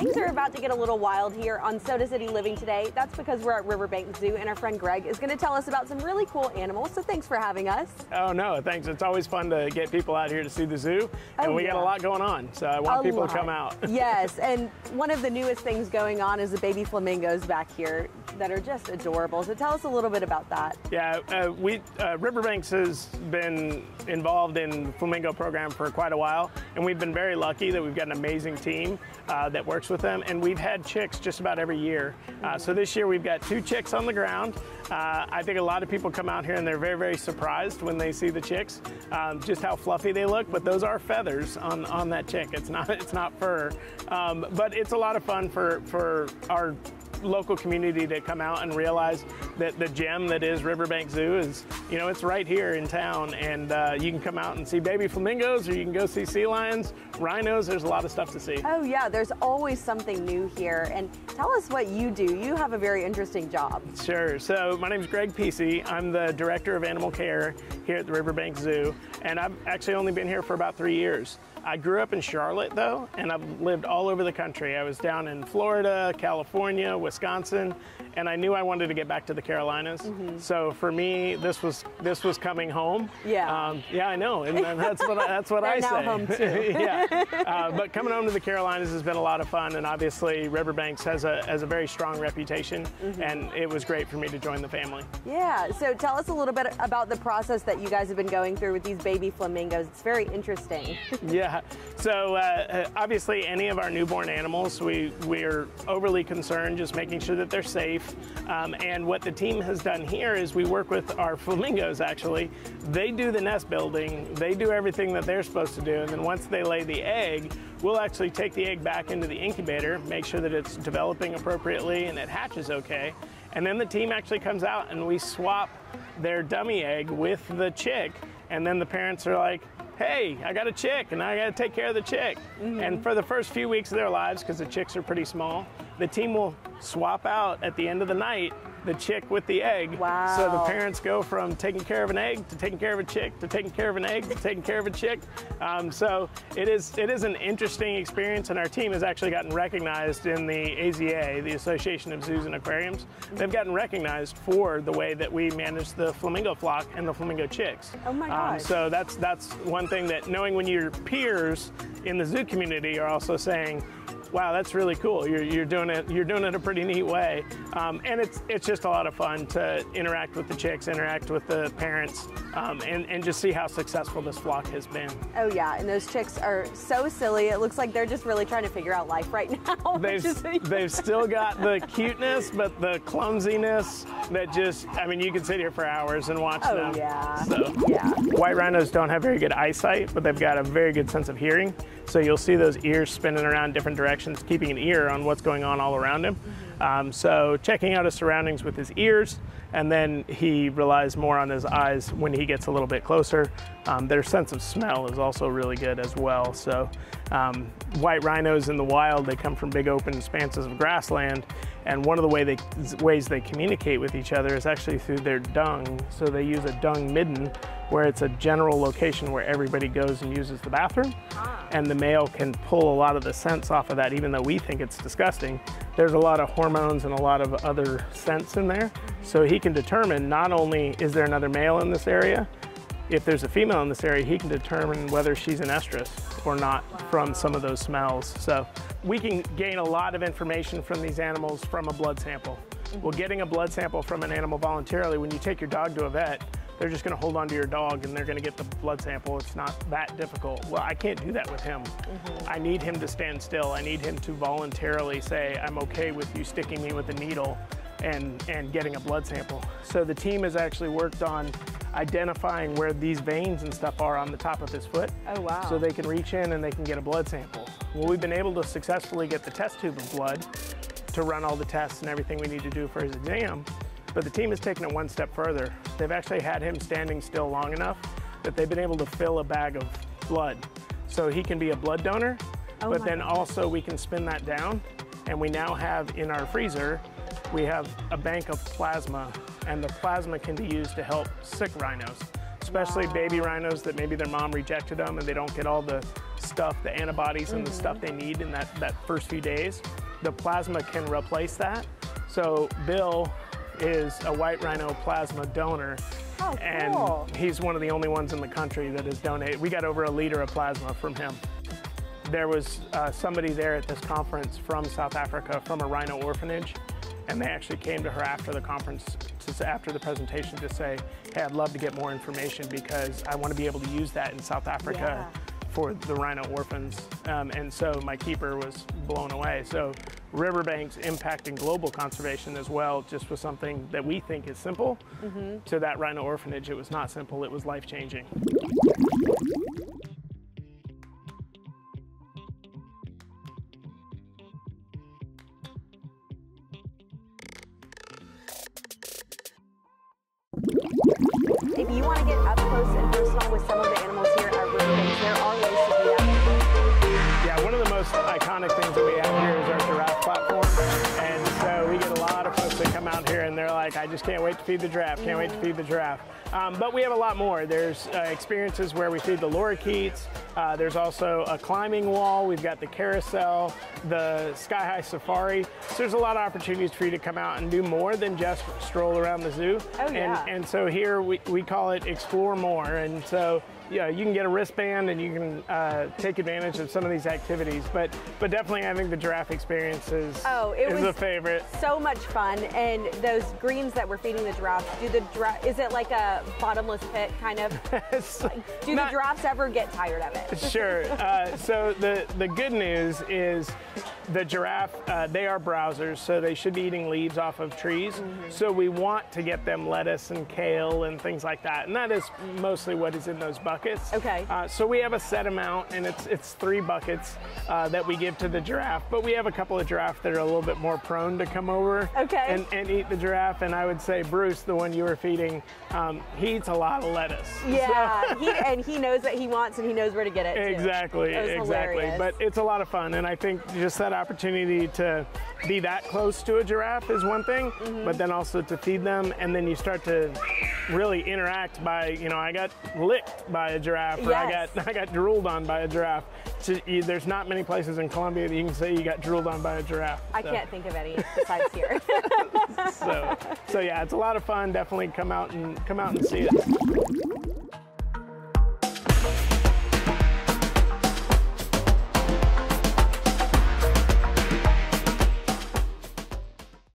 Things are about to get a little wild here on Soda City Living today. That's because we're at Riverbank Zoo and our friend Greg is going to tell us about some really cool animals. So thanks for having us. Oh no, thanks. It's always fun to get people out here to see the zoo, and Oh, we yeah. got a lot going on. So I want A people lot. to come out. yes, and one of the newest things going on is the baby flamingos back here that are just adorable. So tell us a little bit about that. Yeah, uh, we uh, Riverbanks has been involved in the flamingo program for quite a while, and we've been very lucky that we've got an amazing team uh, that works with them, and we've had chicks just about every year. Uh, so this year we've got two chicks on the ground. Uh, I think a lot of people come out here and they're very, very surprised when they see the chicks, um, just how fluffy they look. But those are feathers on, on that chick. It's not it's not fur, um, but it's a lot of fun for for our local community to come out and realize that the gem that is Riverbank Zoo is, you know, it's right here in town, and uh, you can come out and see baby flamingos, or you can go see sea lions, rhinos. There's a lot of stuff to see. Oh yeah, there's always something new here. And tell us what you do. You have a very interesting job. Sure. So my name is Greg Pesey. I'm the director of animal care here at the Riverbank Zoo, and I've actually only been here for about three years. I grew up in Charlotte though, and I've lived all over the country. I was down in Florida, California, Wisconsin, and I knew I wanted to get back to the Carolinas. So for me, this was this was coming home. Yeah. Um, yeah, I know, and, that's what I, that's what I now say. home, too. yeah. Uh, but coming home to the Carolinas has been a lot of fun, and obviously Riverbanks has a has a very strong reputation, Mm-hmm. and it was great for me to join the family. Yeah, so tell us a little bit about the process that you guys have been going through with these baby flamingos. It's very interesting. Yeah. So uh, obviously, any of our newborn animals, we we're overly concerned, just making sure that they're safe. Um, and what the team has done here is we work with our flamingos. Actually, they do the nest building. They do everything that they're supposed to do, and then once they lay the egg, we'll actually take the egg back into the incubator, make sure that it's developing appropriately and it hatches okay. And then the team actually comes out and we swap their dummy egg with the chick. And then the parents are like, hey, I got a chick and I got to take care of the chick. And for the first few weeks of their lives, because the chicks are pretty small, the team will swap out at the end of the night the chick with the egg. So the parents go from taking care of an egg to taking care of a chick to taking care of an egg to taking care of a chick. Um, so it is it is an interesting experience, and our team has actually gotten recognized in the AZA, the Association of Zoos and Aquariums. They've gotten recognized for the way that we manage the flamingo flock and the flamingo chicks. Oh my Um, so that's that's one thing that knowing when your peers in the zoo community are also saying. Wow, that's really cool. You're, you're doing it. You're doing it a pretty neat way, um, and it's it's just a lot of fun to interact with the chicks, interact with the parents, um, and and just see how successful this flock has been. Oh yeah, and those chicks are so silly. It looks like they're just really trying to figure out life right now. They've is- they've still got the cuteness, but the clumsiness that just I mean you can sit here for hours and watch Oh them. yeah. So. Yeah. White rhinos don't have very good eyesight, but they've got a very good sense of hearing. So you'll see those ears spinning around different directions, keeping an ear on what's going on all around him. Um, so checking out his surroundings with his ears, and then he relies more on his eyes when he gets a little bit closer. Um, their sense of smell is also really good as well. So um, white rhinos in the wild, they come from big open expanses of grassland, and one of the way they, ways they communicate with each other is actually through their dung. So they use a dung midden, where it's a general location where everybody goes and uses the bathroom, ah. and the male can pull a lot of the scents off of that, even though we think it's disgusting. There's a lot of hormones and a lot of other scents in there, mm-hmm. so he can determine not only is there another male in this area, if there's a female in this area, he can determine whether she's an estrus or not from some of those smells. So we can gain a lot of information from these animals from a blood sample. Mm-hmm. Well, getting a blood sample from an animal voluntarily, when you take your dog to a vet, they're just going to hold on to your dog and they're going to get the blood sample. It's not that difficult. Well, I can't do that with him. Mm-hmm. I need him to stand still. I need him to voluntarily say, I'm okay with you sticking me with a needle and, and getting a blood sample. So the team has actually worked on identifying where these veins and stuff are on the top of his foot. Oh, wow. So they can reach in and they can get a blood sample. Well, we've been able to successfully get the test tube of blood to run all the tests and everything we need to do for his exam. But the team has taken it one step further. They've actually had him standing still long enough that they've been able to fill a bag of blood. So he can be a blood donor, Oh but then gosh. also we can spin that down. And we now have in our freezer, we have a bank of plasma, and the plasma can be used to help sick rhinos, especially baby rhinos that maybe their mom rejected them and they don't get all the stuff, the antibodies and the stuff mm-hmm. they need in that, that first few days. The plasma can replace that. So Bill is a white rhino plasma donor. Oh, And he's one of the only ones in the country that has donated. We got over a liter of plasma from him. There was uh, somebody there at this conference from South Africa, from a rhino orphanage, and they actually came to her after the conference, to, after the presentation, to say, "Hey, I'd love to get more information because I want to be able to use that in South Africa for the rhino orphans." Um, and so my keeper was blown away. So Riverbanks impacting global conservation as well, just was something that we think is simple. To that rhino orphanage, it was not simple; it was life changing. If you want to get up close and personal with some like, I just can't wait to feed the giraffe, can't wait to feed the giraffe. Um, but we have a lot more. There's uh, experiences where we feed the lorikeets. Uh, there's also a climbing wall. We've got the carousel, the sky high safari. So there's a lot of opportunities for you to come out and do more than just stroll around the zoo. Oh, yeah. And, and so here we, we call it explore more. And so yeah, you can get a wristband and you can uh, take advantage of some of these activities. But but definitely, I think the giraffe experience is, Oh, it is was a favorite. So much fun, and those greens that we're feeding the giraffes. Do the giraffe? Is it like a bottomless pit kind of? Do not- the giraffes ever get tired of it? Sure. Uh, so the the good news is the giraffe uh, they are browsers, so they should be eating leaves off of trees. Mm-hmm. So we want to get them lettuce and kale and things like that, and that is mostly what is in those buckets. Okay. Uh, so we have a set amount, and it's it's three buckets uh, that we give to the giraffe. But we have a couple of giraffe that are a little bit more prone to come over Okay. and, and eat the giraffe. And I would say Bruce, the one you were feeding, um, he eats a lot of lettuce. Yeah, he, and he knows what he wants, and he knows where to get it. too. Exactly, was exactly. hilarious. But it's a lot of fun, and I think just that opportunity to be that close to a giraffe is one thing, Mm-hmm. but then also to feed them, and then you start to really interact by, you know, I got licked by a giraffe, or I got I got drooled on by a giraffe. So you, there's not many places in Columbia that you can say you got drooled on by a giraffe. I So- can't think of any besides here. So, so yeah, it's a lot of fun. Definitely come out and come out and see it.